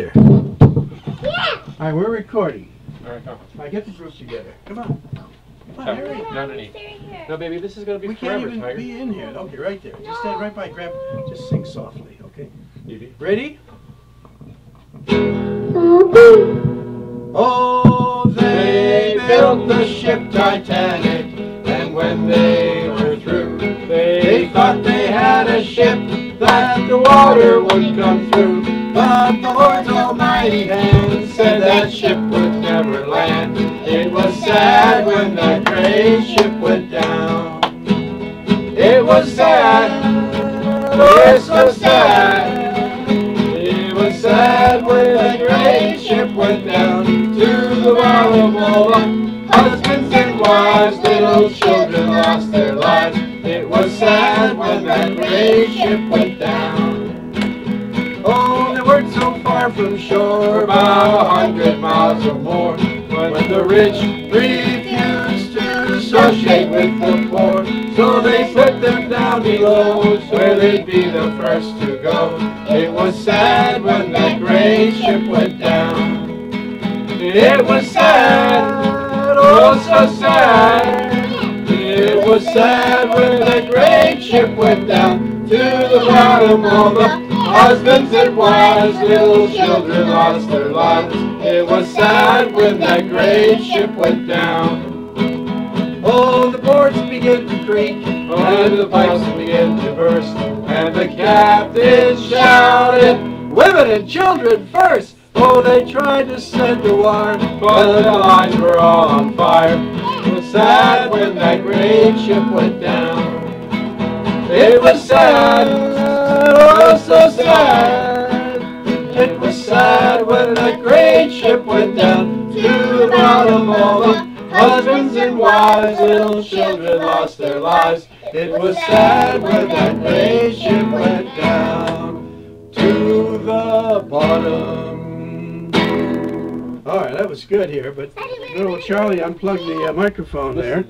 Here. All right, we're recording. All right, come. All right, get the group together. Come on. Come on, hurry. No, underneath. No, baby, this is gonna be We can't even Tiger. be in here. Okay, right there. Just stand right by, grab, just sing softly, okay? Evie. Ready? Oh, they built the ship Titanic, and when they were through, they thought they had a ship that the water would come through. But the Almighty hand said that ship would never land. It was sad when that great ship went down. It was sad, oh so sad. It was sad when that great ship went down to the the husbands and wives, little children lost their lives. It was sad when that great ship went down. Far from shore, about a hundred miles or more, when the rich refuse to associate with the poor. So they put them down below, where they'd be the first to go. It was sad when that great ship went down. It was sad, oh so sad. It was sad when that great ship went down to the bottom of the husbands and wives, little children lost their lives. It was sad when that great ship went down. Oh, the boards began to creak, and the pipes began to burst, and the captain shouted, Women and children first! Oh, they tried to send a wire, but the lines were all on fire. It was sad when that great ship went down. It was sad, oh so sad. When that great ship went down to the bottom of the husbands and wives, little children lost their lives. It was sad when that great ship went down to the bottom. All right, that was good here, but little Charlie unplugged the uh, microphone there.